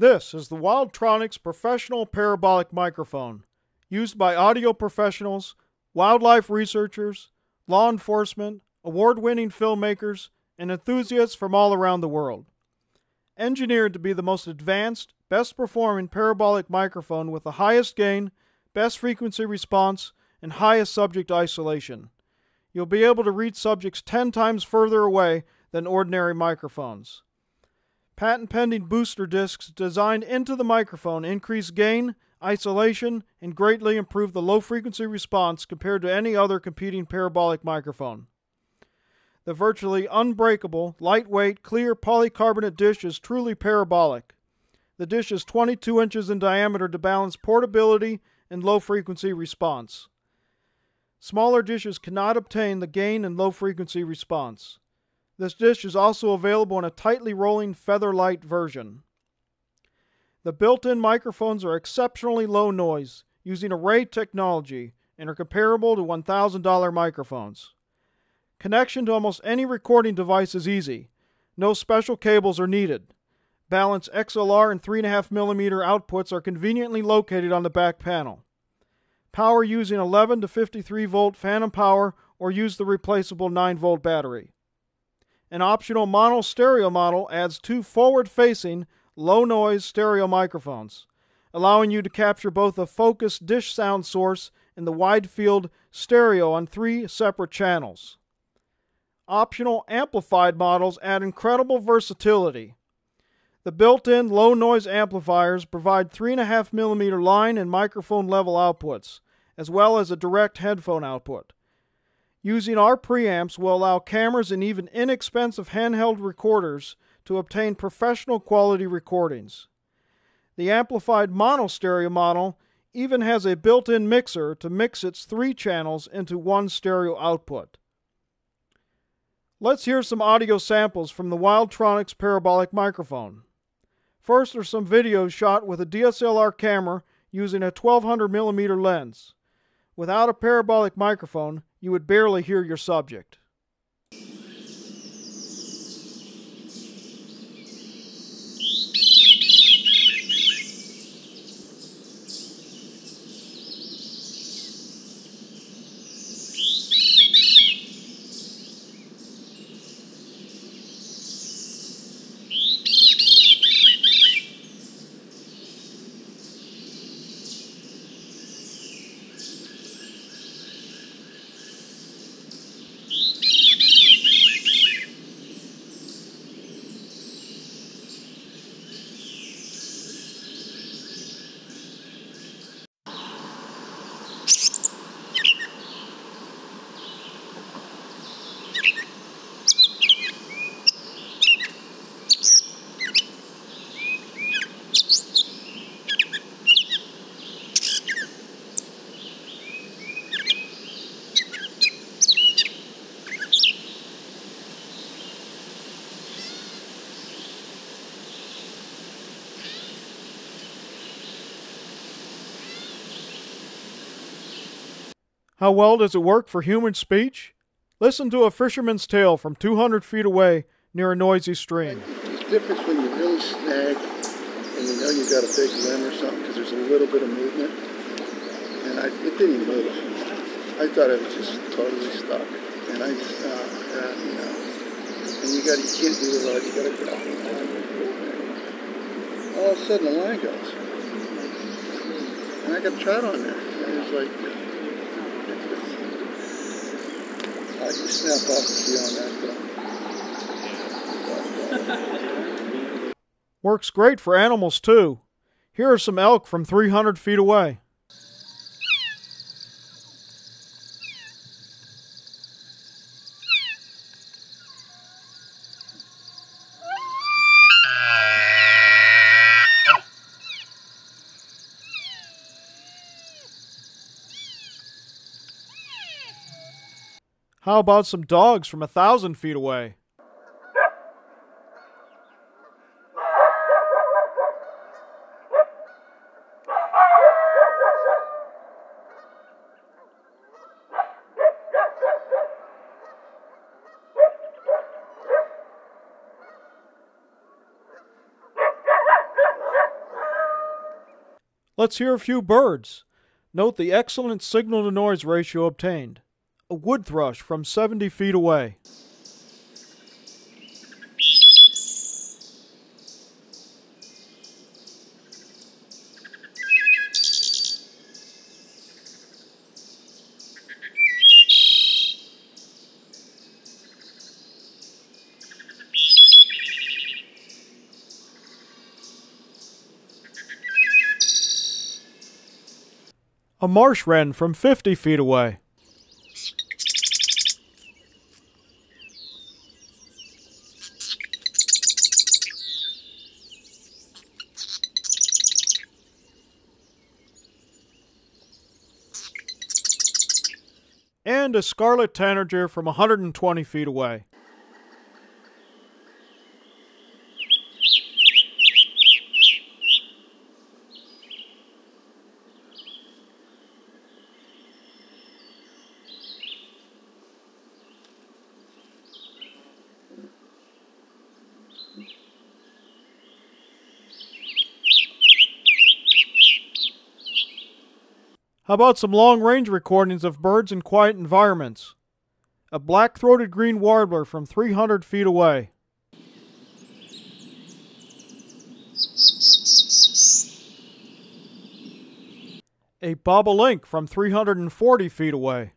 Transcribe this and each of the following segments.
This is the Wildtronics professional parabolic microphone, used by audio professionals, wildlife researchers, law enforcement, award winning filmmakers, and enthusiasts from all around the world. Engineered to be the most advanced, best performing parabolic microphone with the highest gain, best frequency response, and highest subject isolation. You'll be able to reach subjects 10 times further away than ordinary microphones. Patent pending booster discs designed into the microphone increase gain, isolation, and greatly improve the low frequency response compared to any other competing parabolic microphone. The virtually unbreakable, lightweight, clear polycarbonate dish is truly parabolic. The dish is 22 inches in diameter to balance portability and low frequency response. Smaller dishes cannot obtain the gain and low frequency response. This dish is also available in a tightly rolling feather light version. The built-in microphones are exceptionally low noise using array technology and are comparable to $1,000 microphones. Connection to almost any recording device is easy. No special cables are needed. Balanced XLR and 3.5mm outputs are conveniently located on the back panel. Power using 11 to 53 volt phantom power or use the replaceable 9 volt battery. An optional mono stereo model adds two forward facing, low noise stereo microphones, allowing you to capture both a focused dish sound source and the wide field stereo on three separate channels. Optional amplified models add incredible versatility. The built in low noise amplifiers provide 3.5mm line and microphone level outputs, as well as a direct headphone output. Using our preamps will allow cameras and even inexpensive handheld recorders to obtain professional quality recordings. The amplified mono stereo model even has a built-in mixer to mix its three channels into one stereo output. Let's hear some audio samples from the Wildtronics parabolic microphone. First are some videos shot with a DSLR camera using a 1200mm lens. Without a parabolic microphone, you would barely hear your subject. How well does it work for human speech? Listen to a fisherman's tale from 200 feet away near a noisy stream. There's a difference when you really snag and you know you've got a big limb or something because there's a little bit of movement. And I, it didn't move. I thought it was just totally stuck. And I just, uh, uh, you know, and you got you can't do it all. You got to grab the line. All of a sudden the line goes. And I got a trout on there. And it was like, That. Works great for animals too. Here are some elk from 300 feet away. How about some dogs from a thousand feet away? Let's hear a few birds. Note the excellent signal to noise ratio obtained. A wood thrush from 70 feet away. A marsh wren from 50 feet away. And a scarlet tanager from 120 feet away. How about some long range recordings of birds in quiet environments? A black throated green warbler from 300 feet away. A bobolink from 340 feet away.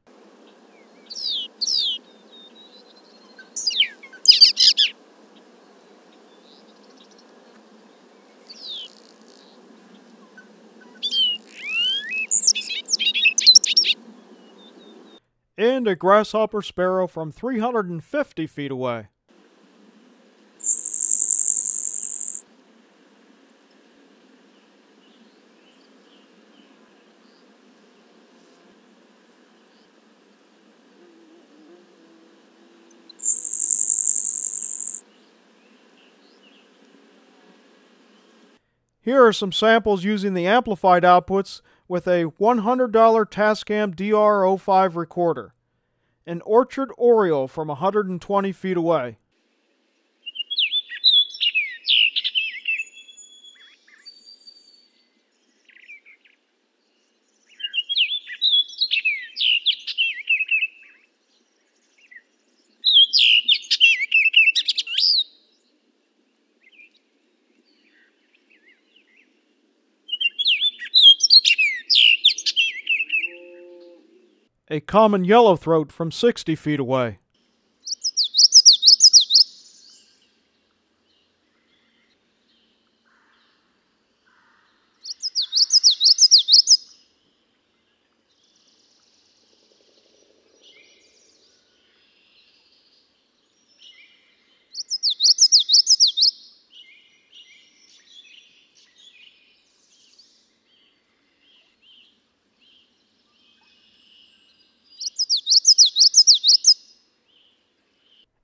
And a grasshopper sparrow from 350 feet away. Here are some samples using the amplified outputs with a $100 Tascam DR05 recorder, an orchard oriole from 120 feet away. A common yellowthroat from 60 feet away.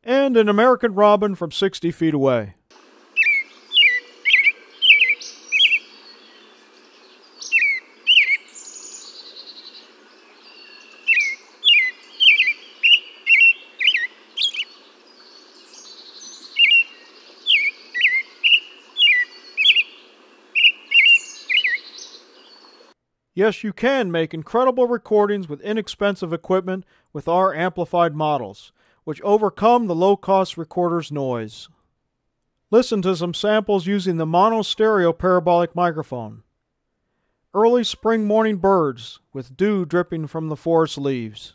And an American robin from 60 feet away. Yes, you can make incredible recordings with inexpensive equipment with our amplified models which overcome the low-cost recorder's noise. Listen to some samples using the mono stereo parabolic microphone. Early spring morning birds with dew dripping from the forest leaves.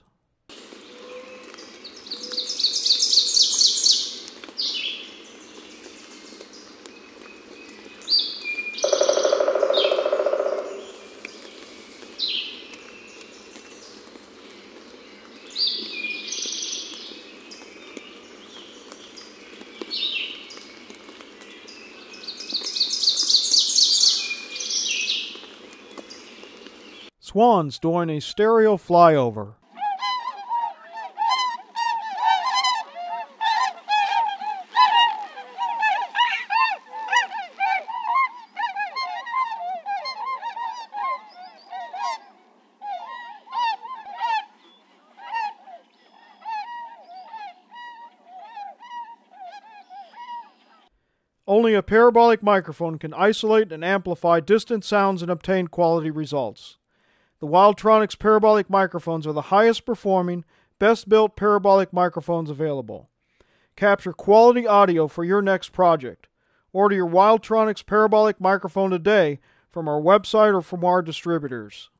Swans during a stereo flyover. Only a parabolic microphone can isolate and amplify distant sounds and obtain quality results. The Wildtronics parabolic microphones are the highest performing, best built parabolic microphones available. Capture quality audio for your next project. Order your Wildtronics parabolic microphone today from our website or from our distributors.